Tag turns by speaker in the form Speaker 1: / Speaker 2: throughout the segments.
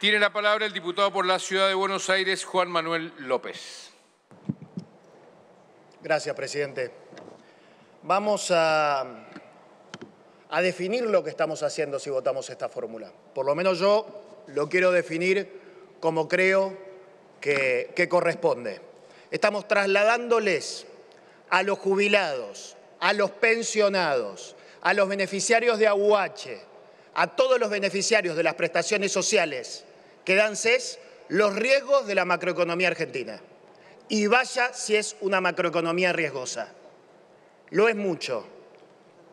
Speaker 1: Tiene la palabra el diputado por la Ciudad de Buenos Aires, Juan Manuel López.
Speaker 2: Gracias, presidente. Vamos a, a definir lo que estamos haciendo si votamos esta fórmula. Por lo menos yo lo quiero definir como creo que, que corresponde. Estamos trasladándoles a los jubilados, a los pensionados, a los beneficiarios de AUH, a todos los beneficiarios de las prestaciones sociales que dan CES, los riesgos de la macroeconomía argentina. Y vaya si es una macroeconomía riesgosa. Lo es mucho.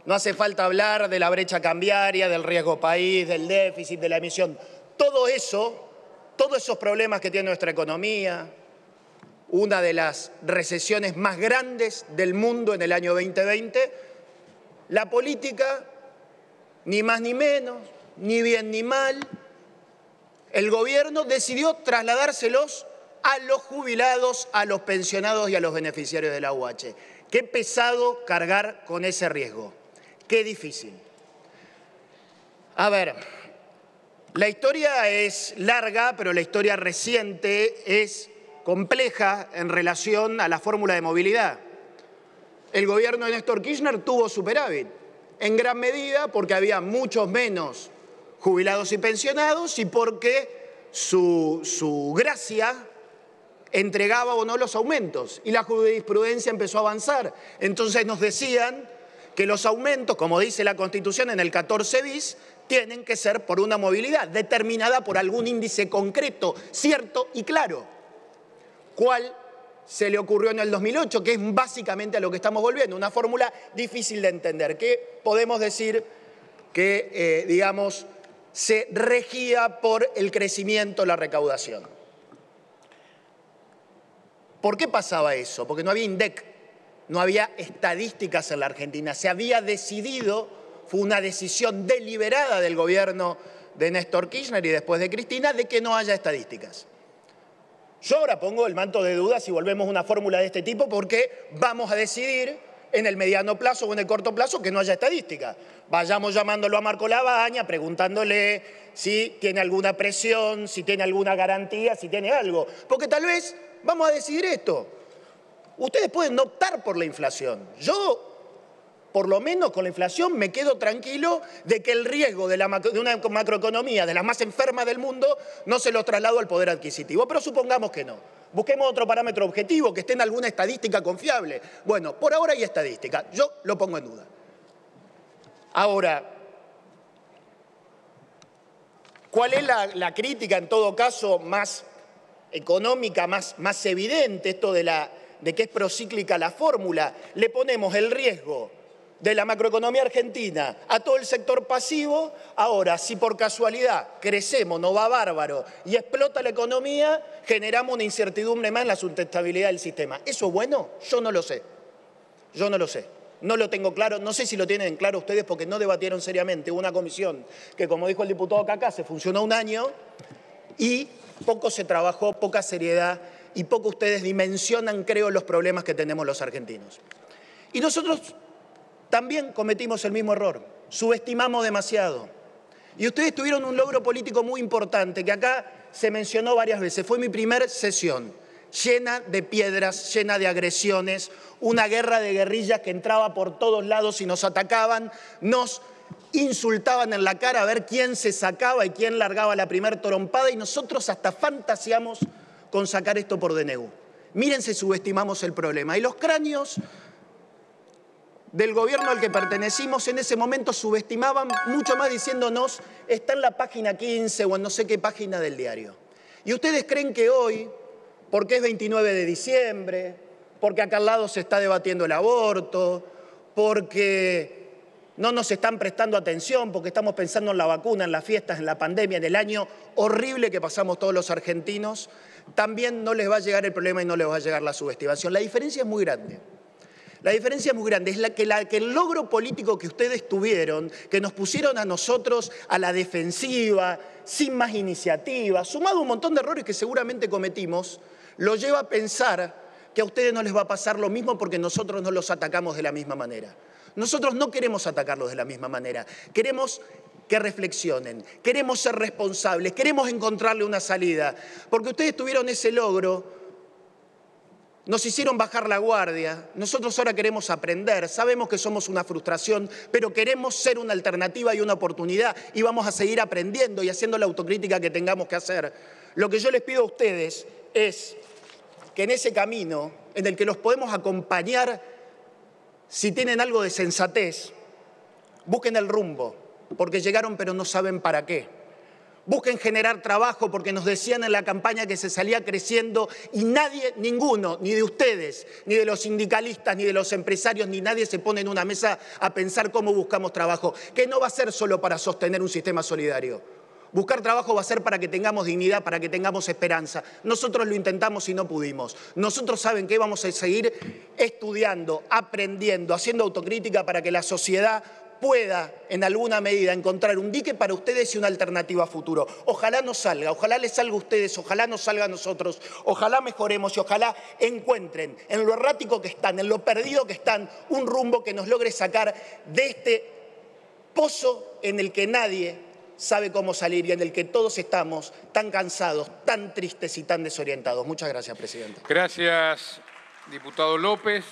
Speaker 2: No hace falta hablar de la brecha cambiaria, del riesgo país, del déficit, de la emisión. Todo eso, todos esos problemas que tiene nuestra economía, una de las recesiones más grandes del mundo en el año 2020, la política, ni más ni menos, ni bien ni mal, el gobierno decidió trasladárselos a los jubilados, a los pensionados y a los beneficiarios de la UH. Qué pesado cargar con ese riesgo. Qué difícil. A ver, la historia es larga, pero la historia reciente es compleja en relación a la fórmula de movilidad. El gobierno de Néstor Kirchner tuvo superávit, en gran medida porque había muchos menos jubilados y pensionados y porque su, su gracia entregaba o no los aumentos y la jurisprudencia empezó a avanzar. Entonces nos decían que los aumentos, como dice la Constitución en el 14 bis, tienen que ser por una movilidad determinada por algún índice concreto, cierto y claro. ¿Cuál se le ocurrió en el 2008? Que es básicamente a lo que estamos volviendo, una fórmula difícil de entender, que podemos decir que, eh, digamos, se regía por el crecimiento, la recaudación. ¿Por qué pasaba eso? Porque no había INDEC, no había estadísticas en la Argentina. Se había decidido, fue una decisión deliberada del gobierno de Néstor Kirchner y después de Cristina, de que no haya estadísticas. Yo ahora pongo el manto de dudas si volvemos a una fórmula de este tipo porque vamos a decidir en el mediano plazo o en el corto plazo que no haya estadística. Vayamos llamándolo a Marco Labaña, preguntándole si tiene alguna presión, si tiene alguna garantía, si tiene algo. Porque tal vez vamos a decidir esto. Ustedes pueden optar por la inflación. Yo, por lo menos con la inflación, me quedo tranquilo de que el riesgo de, una macroeconomía de las más enfermas del mundo no se lo traslado al poder adquisitivo. Pero supongamos que no. Busquemos otro parámetro objetivo, que esté en alguna estadística confiable. Bueno, por ahora hay estadística. Yo lo pongo en duda. Ahora, ¿cuál es la, la crítica en todo caso más económica más, más evidente, esto de, la, de que es procíclica la fórmula, le ponemos el riesgo de la macroeconomía argentina a todo el sector pasivo, ahora si por casualidad crecemos, no va bárbaro y explota la economía, generamos una incertidumbre más en la sustentabilidad del sistema. ¿Eso es bueno? Yo no lo sé. Yo no lo sé. No lo tengo claro, no sé si lo tienen claro ustedes porque no debatieron seriamente. Hubo una comisión que, como dijo el diputado Cacá, se funcionó un año y poco se trabajó, poca seriedad y poco ustedes dimensionan, creo, los problemas que tenemos los argentinos. Y nosotros también cometimos el mismo error, subestimamos demasiado. Y ustedes tuvieron un logro político muy importante que acá se mencionó varias veces. Fue mi primera sesión, llena de piedras, llena de agresiones, una guerra de guerrillas que entraba por todos lados y nos atacaban, nos insultaban en la cara a ver quién se sacaba y quién largaba la primer trompada y nosotros hasta fantaseamos con sacar esto por DNU. Miren si subestimamos el problema. Y los cráneos del gobierno al que pertenecimos en ese momento subestimaban mucho más diciéndonos, está en la página 15 o en no sé qué página del diario. Y ustedes creen que hoy, porque es 29 de diciembre, porque acá al lado se está debatiendo el aborto, porque no nos están prestando atención porque estamos pensando en la vacuna, en las fiestas, en la pandemia, en el año horrible que pasamos todos los argentinos, también no les va a llegar el problema y no les va a llegar la subestimación. La diferencia es muy grande. La diferencia es muy grande, es la que, que, el logro político que ustedes tuvieron, que nos pusieron a nosotros a la defensiva, sin más iniciativa, sumado a un montón de errores que seguramente cometimos, lo lleva a pensar que a ustedes no les va a pasar lo mismo porque nosotros no los atacamos de la misma manera. Nosotros no queremos atacarlos de la misma manera, queremos que reflexionen. Queremos ser responsables, queremos encontrarle una salida, porque ustedes tuvieron ese logro nos hicieron bajar la guardia, nosotros ahora queremos aprender, sabemos que somos una frustración, pero queremos ser una alternativa y una oportunidad y vamos a seguir aprendiendo y haciendo la autocrítica que tengamos que hacer. Lo que yo les pido a ustedes es que en ese camino en el que los podemos acompañar, si tienen algo de sensatez, busquen el rumbo, porque llegaron pero no saben para qué. Busquen generar trabajo porque nos decían en la campaña que se salía creciendo y nadie, ninguno, ni de ustedes, ni de los sindicalistas, ni de los empresarios, ni nadie se pone en una mesa a pensar cómo buscamos trabajo, que no va a ser solo para sostener un sistema solidario. Buscar trabajo va a ser para que tengamos dignidad, para que tengamos esperanza. Nosotros lo intentamos y no pudimos. Nosotros saben que vamos a seguir estudiando, aprendiendo, haciendo autocrítica para que la sociedad pueda en alguna medida encontrar un dique para ustedes y una alternativa a futuro. Ojalá nos salga, ojalá les salga a ustedes, ojalá nos salga a nosotros, ojalá mejoremos y ojalá encuentren en lo errático que están, en lo perdido que están, un rumbo que nos logre sacar de este pozo en el que nadie sabe cómo salir y en el que todos estamos tan cansados, tan tristes y tan desorientados. Muchas gracias, Presidente.
Speaker 1: Gracias, diputado López.